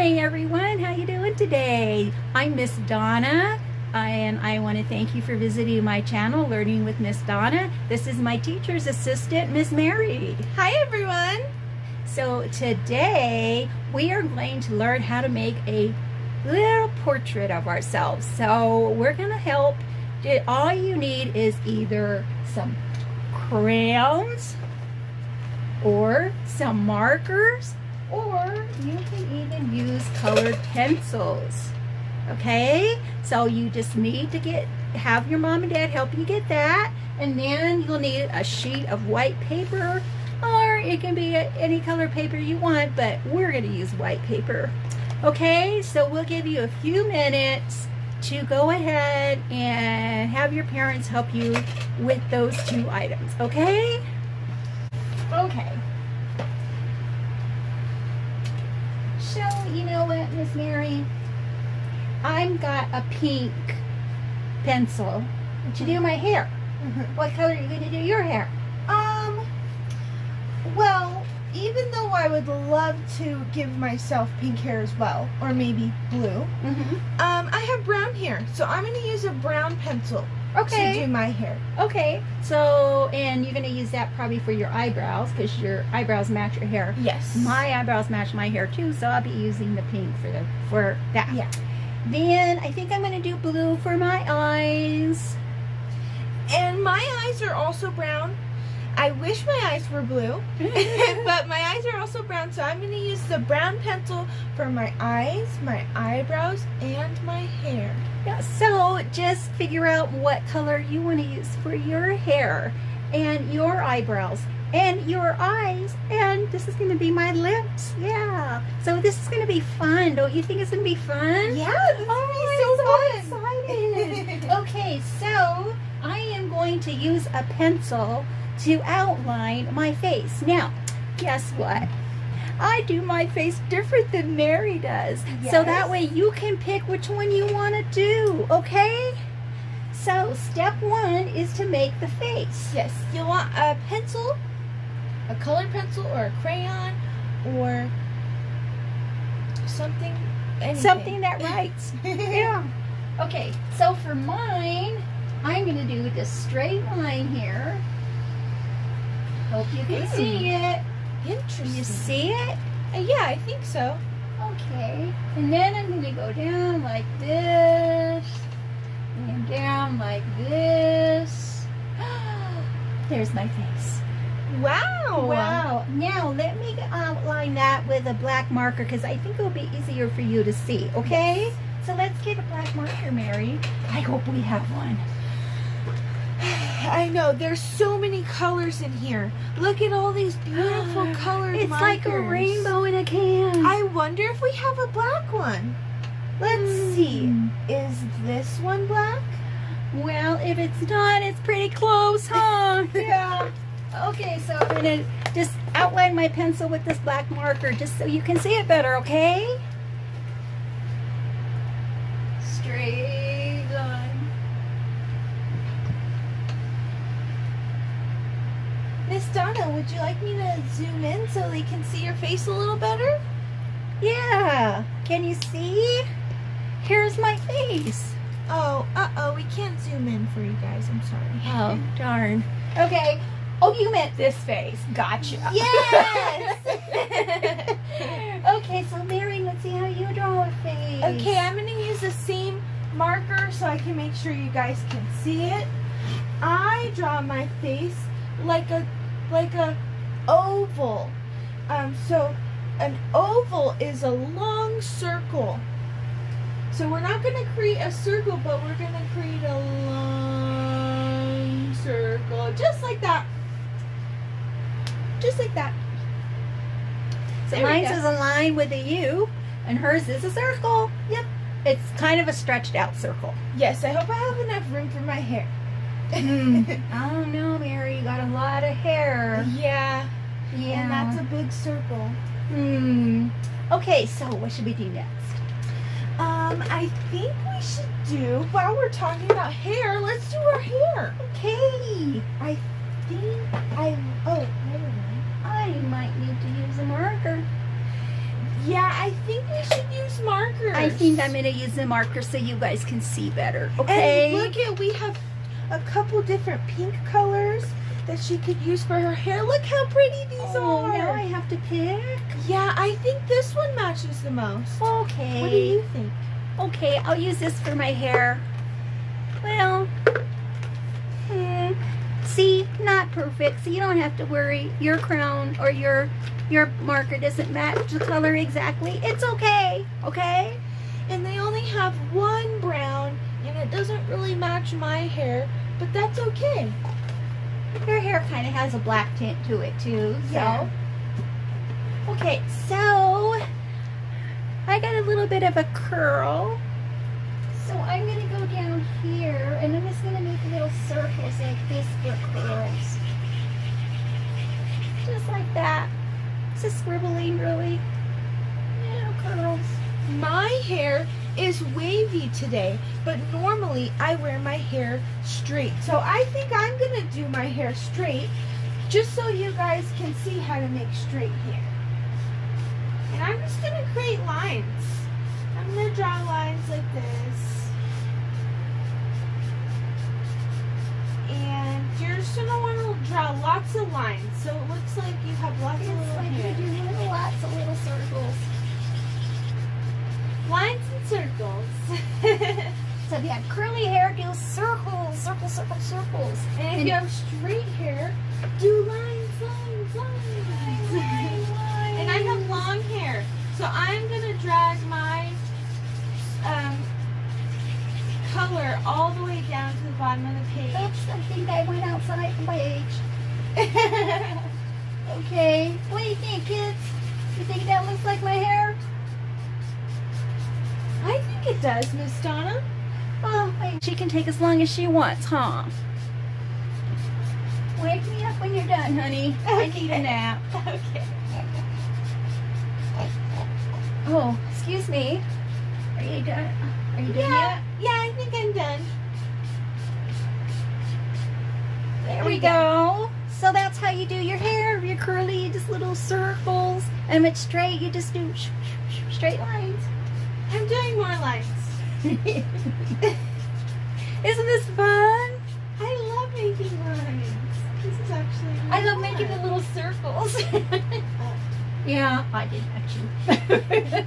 Hi everyone, how you doing today? I'm Miss Donna and I want to thank you for visiting my channel, Learning with Miss Donna. This is my teacher's assistant, Miss Mary. Hi everyone. So today we are going to learn how to make a little portrait of ourselves. So we're going to help. All you need is either some crayons or some markers or you can even use colored pencils okay? So you just need to get have your mom and dad help you get that. And then you'll need a sheet of white paper or it can be any color paper you want but we're going to use white paper okay? So we'll give you a few minutes to go ahead and have your parents help you with those two items okay? Okay So, you know what, Miss Mary? I've got a pink pencil to do my hair. Mm-hmm. What color are you going to do your hair? Um, well, even though I would love to give myself pink hair as well, or maybe blue, mm -hmm. um, I have brown hair, so I'm going to use a brown pencil okay. to do my hair. Okay. So, and you're going to use that probably for your eyebrows because your eyebrows match your hair. Yes. My eyebrows match my hair too, so I'll be using the pink for the for that. Yeah. Then I think I'm going to do blue for my eyes. And my eyes are also brown. I wish my eyes were blue, but my eyes are also brown, so I'm going to use the brown pencil for my eyes, my eyebrows, and my hair. Yeah, so just figure out what color you want to use for your hair and your eyebrows and your eyes and this is going to be my lips yeah. So this is going to be fun don't you think it's going to be fun? Yeah this oh, so, so excited. Okay so I am going to use a pencil to outline my face now guess what I do my face different than Mary does. Yes. So that way you can pick which one you want to do, okay? So step one is to make the face. Yes, you want a pencil, a colored pencil or a crayon or something, anything. Something that writes. yeah. Okay, so for mine, I'm going to do this straight line here. Hope you can mm. see it. Interesting. You see it? Uh, yeah, I think so. Okay. And then I'm going to go down like this. And down like this. There's my face. Wow. Wow. Now, let me outline that with a black marker because I think it'll be easier for you to see, okay? Yes. So let's get a black marker, Mary. I hope we have one. I know. There's so many colors in here. Look at all these beautiful colored It's markers. like a rainbow in a can. I wonder if we have a black one. Let's mm. see. Is this one black? Well, if it's not, it's pretty close, huh? yeah. Okay, so I'm going to just outline my pencil with this black marker just so you can see it better, okay? Straight Donna, would you like me to zoom in so they can see your face a little better? Yeah. Can you see? Here's my face. Oh, uh-oh. We can't zoom in for you guys. I'm sorry. Oh, darn. Okay. Oh, you meant this face. Gotcha. Yes! okay, so Mary, let's see how you draw a face. Okay, I'm going to use the same marker so I can make sure you guys can see it. I draw my face like a like a oval. Um, so an oval is a long circle. So we're not going to create a circle, but we're going to create a long circle. Just like that. Just like that. So there mine is a line with a U, and hers is a circle. Yep. It's kind of a stretched out circle. Yes, I hope I have enough room for my hair. Mm, I don't know, Mary. You got a lot of hair. Yeah. Yeah. And that's a big circle. Hmm. Okay, so what should we do next? Um, I think we should do, while we're talking about hair, let's do our hair. Okay. I think I, oh, I might need to use a marker. Yeah, I think we should use markers. I think I'm gonna use the marker so you guys can see better. Okay. And look at we have a couple different pink colors that she could use for her hair. Look how pretty these oh, are. now I have to pick. Yeah, I think this one matches the most. Okay. What do you think? Okay, I'll use this for my hair. Well, hmm, see, not perfect, so you don't have to worry. Your crown or your your marker doesn't match the color exactly. It's okay, okay? And they only have one brown, and it doesn't really match my hair, but that's okay. Your hair kind of has a black tint to it too, so. Yeah. Okay, so I got a little bit of a curl. So I'm gonna go down here and I'm just gonna make little circles like this for curls. Just like that. Just scribbling really. Little curls. My hair is wavy today, but normally I wear my hair straight. So I think I'm gonna do my hair straight just so you guys can see how to make straight hair. And I'm just gonna create lines. I'm gonna draw lines like this. And you're just gonna wanna draw lots of lines so it looks like you have lots of if you have curly hair, do circles, circles, circles, circles. And if And- you have straight hair, do lines, lines, lines. Lines. lines. And I have long hair, so I'm gonna drag my um, color all the way down to the bottom of the page. Oops, I think I went outside my page. Okay, what do you think, kids? You think that looks like my hair? I think it does, Miss Donna. Oh, wait, she can take as long as she wants, huh? Wake me up when you're done, honey. I need a nap. Okay. Oh, excuse me. Are you done? Are you done Yeah, yeah, I think I'm done. yet? There we go. So that's how you do your hair. Your curly, you just little circles. And if it's straight, you just do straight lines. I'm doing more lines. Isn't this fun? I love making lines. This is actually. I really love making the little circles. yeah, I did actually.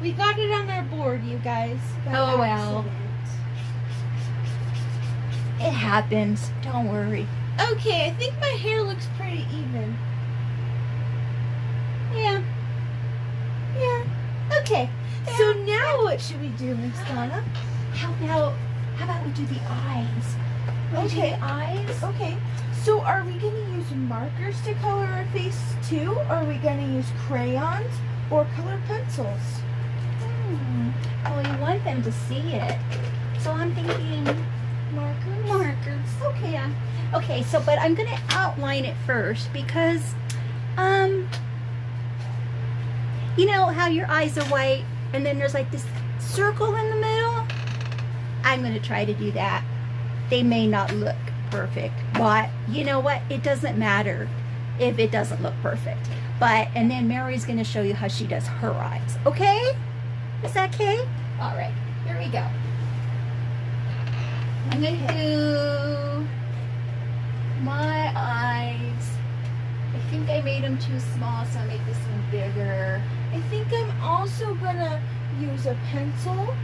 We got it on our board, you guys. Oh, well. it happens. Don't worry. Okay, I think my hair looks pretty even. Yeah. Yeah. Okay. So now what should we do, Miss Donna? How now? How about we do the eyes? Do Okay. the eyes. Okay. So are we gonna use markers to color our face too? Or are we gonna use crayons or color pencils? Hmm. Well, you want them to see it, so I'm thinking Markers. markers. Okay. yeah. Okay. So, but I'm gonna outline it first because, um, you know how your eyes are white and then there's like this circle in the middle. I'm gonna try to do that. They may not look perfect, but you know what? It doesn't matter if it doesn't look perfect. But and then Mary's gonna show you how she does her eyes. Okay? Is that okay? All right. Here we go. I'm gonna do my eyes. I think I made them too small, so I'll make this one bigger. I think I'm also gonna use a pencil.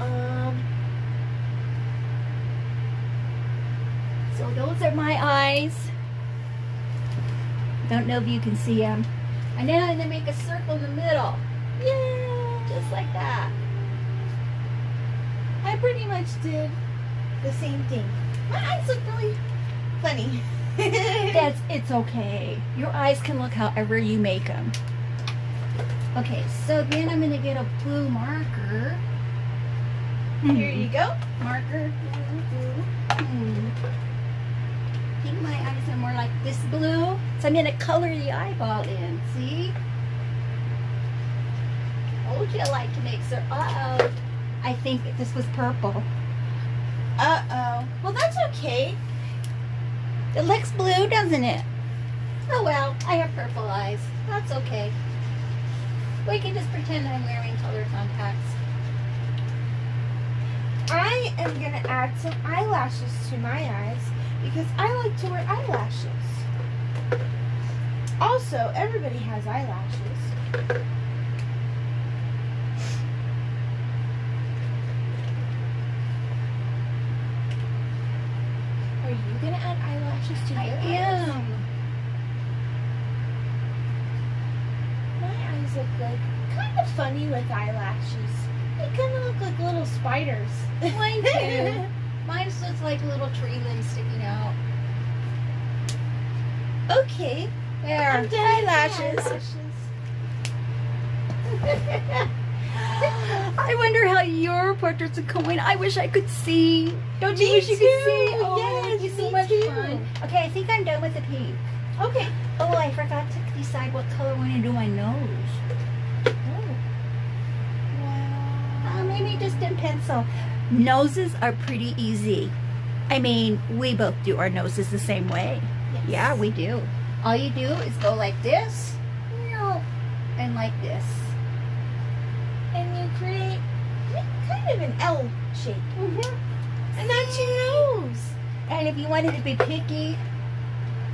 Um, So those are my eyes. Don't know if you can see them. And then I'm gonna make a circle in the middle. yeah. Just like that. I pretty much did the same thing. My eyes look really funny. That's, it's okay. Your eyes can look however you make them. Okay, so then I'm gonna get a blue marker. Here you go. Marker. Hmm. I think my eyes are more like this blue. So I'm gonna color the eyeball in, see? Told you I like to mix so uh-oh. I think this was purple. Uh oh. Well, that's okay. It looks blue, doesn't it? Oh well, I have purple eyes. That's okay. We can just pretend I'm wearing color contacts. I am gonna add some eyelashes to my eyes because I like to wear eyelashes. Also, everybody has eyelashes. Are you gonna add eyelashes to I your eyes? am. My eyes look like kind of funny with eyelashes. They kind of look like little spiders. Mine too. Mine looks like little tree limbs sticking out. okay. There. I'm Eyelashes. I wonder how your portraits are going. I wish I could see. Don't you Me wish you could see? Oh, that would be Yes, so me much too. fun. Okay, I think I'm done with the pink. Okay. Oh, I forgot to decide what color I want to do my nose. Oh. Wow. Uh, maybe just in pencil. Noses are pretty easy. I mean, we both do our noses the same way. Yes. Yeah, we do. All you do is go like this, and like this. And you create kind of an L shape. Mm-hmm. And that's your nose. And if you wanted to be picky,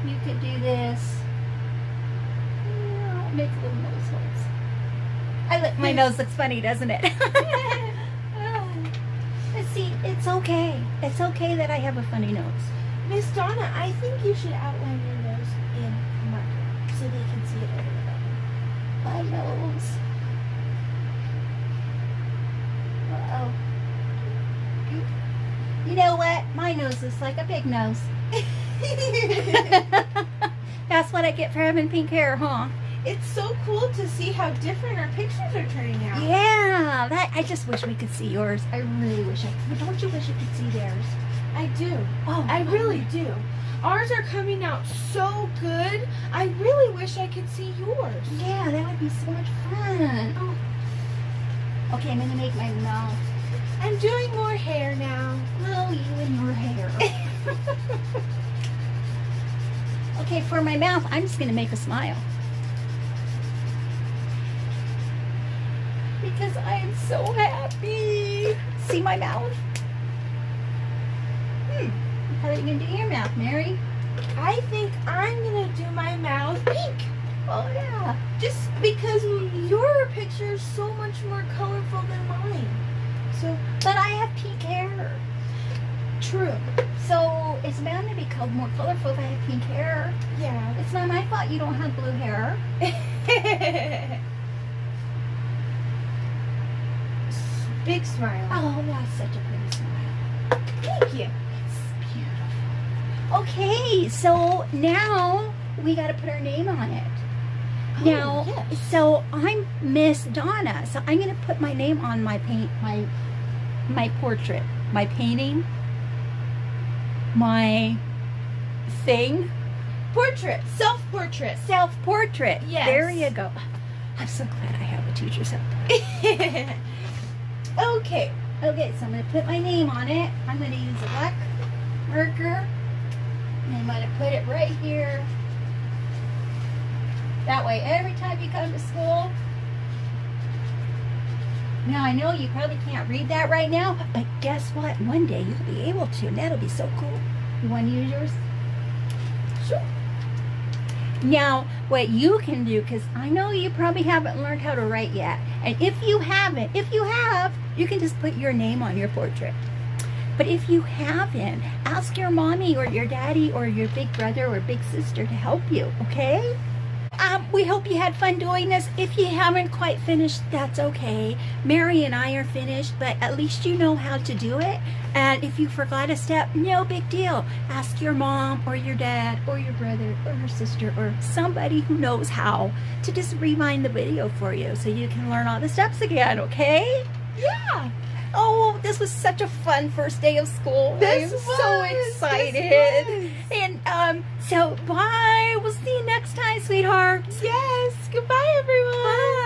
you could do this. Yeah, Make little nose holes. I look, my nose looks funny, doesn't it? But see, it's okay. It's okay that I have a funny nose. Miss Donna, I think you should outline your nose in marker so they can see it little better. My nose. Uh-oh. You know what? My nose is like a big nose. That's what I get for having pink hair, huh? It's so cool to see how different our pictures are turning out. Yeah, that I just wish we could see yours. I really wish I could. But don't you wish you could see theirs? I do. Oh, I really do. Ours are coming out so good. I really wish I could see yours. Yeah, that would be so much fun. Oh. Okay, I'm gonna make my mouth. I'm doing more hair now. Oh, you and your hair. okay, for my mouth, I'm just gonna make a smile. Because I am so happy. See my mouth? Hmm. How are you gonna do your mouth, Mary? I think I'm gonna do my mouth pink. Oh yeah. Just because your picture is so much more colorful than mine. So But I have pink hair. true. So it's bound to be co- more colorful if I have pink hair. Yeah. It's not my fault you don't have blue hair. Big smile. Oh, that's such a pretty smile. Thank you. It's beautiful. Okay, so now we got to put our name on it. Oh, now, Oh, yes. so I'm Miss Donna. So I'm going to put my name on my paint, my my portrait, my painting, my thing, portrait, self portrait. self portrait. Yes. There you go. I'm so glad I have a teacher's help. Okay. Okay, so I'm going to put my name on it. I'm going to use a black marker. And I'm going to put it right here. That way, every time you come to school. Now, I know you probably can't read that right now, but guess what? One day you'll be able to, and that'll be so cool. You want to use yours? Sure. Now, what you can do, because I know you probably haven't learned how to write yet, and if you haven't, if you have, you can just put your name on your portrait. But if you haven't, ask your mommy or your daddy or your big brother or big sister to help you, okay? Um, we hope you had fun doing this. If you haven't quite finished, that's okay. Mary and I are finished, but at least you know how to do it. And if you forgot a step, no big deal. Ask your mom or your dad or your brother or your sister or somebody who knows how to just rewind the video for you so you can learn all the steps again, okay? Yeah. Oh, this was such a fun first day of school. This I'm was, so excited. was. And um, so bye. We'll see you next time, sweethearts. Yes. Goodbye, everyone. Bye.